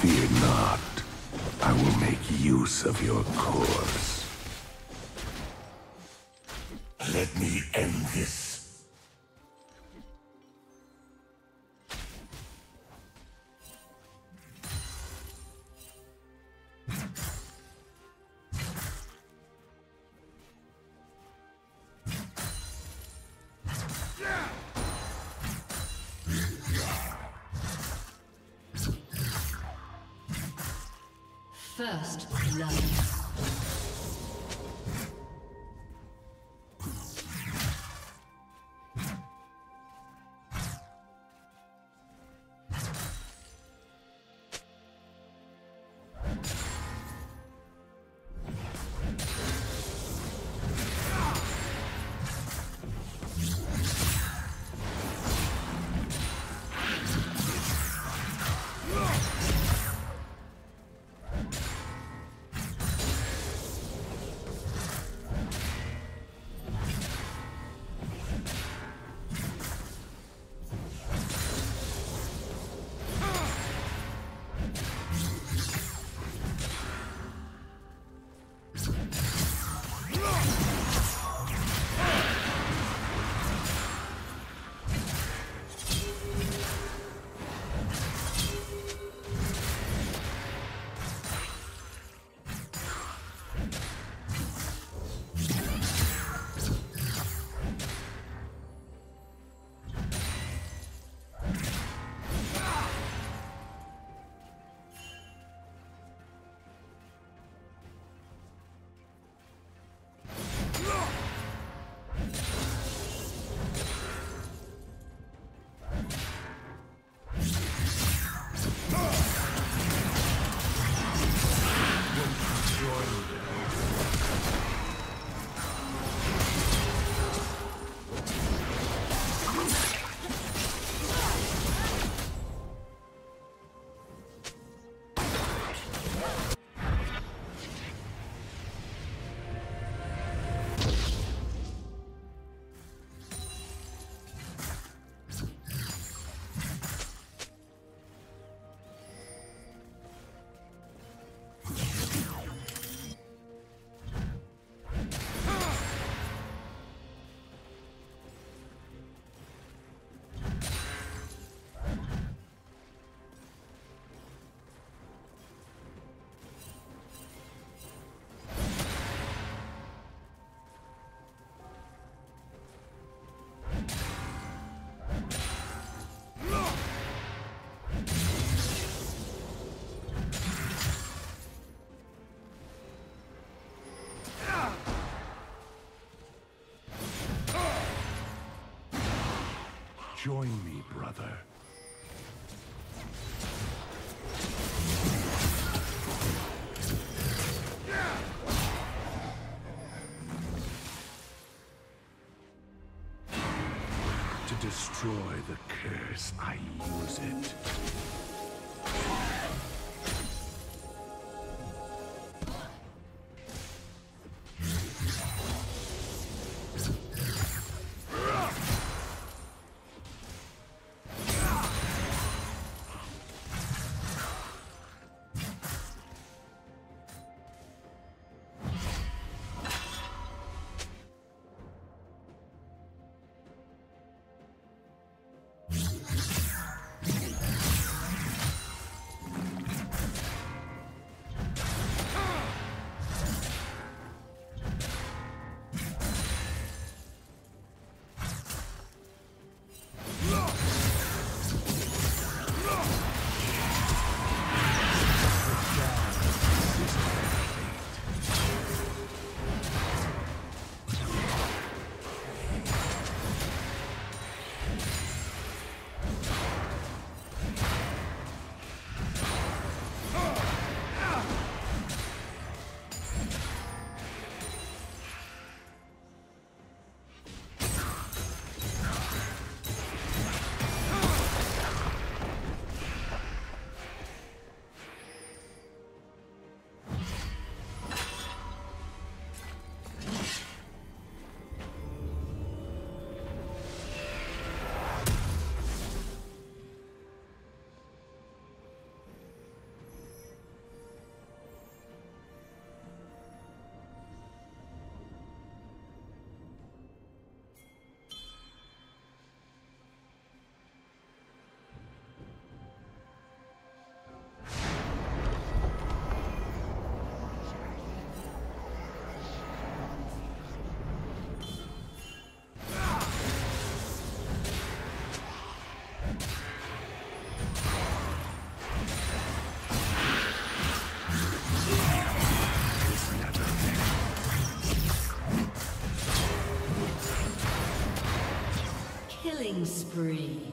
Fear not. I will make use of your corpse. Let me end this. First blood. Join me, brother. To destroy the curse, I use it. Killing spree.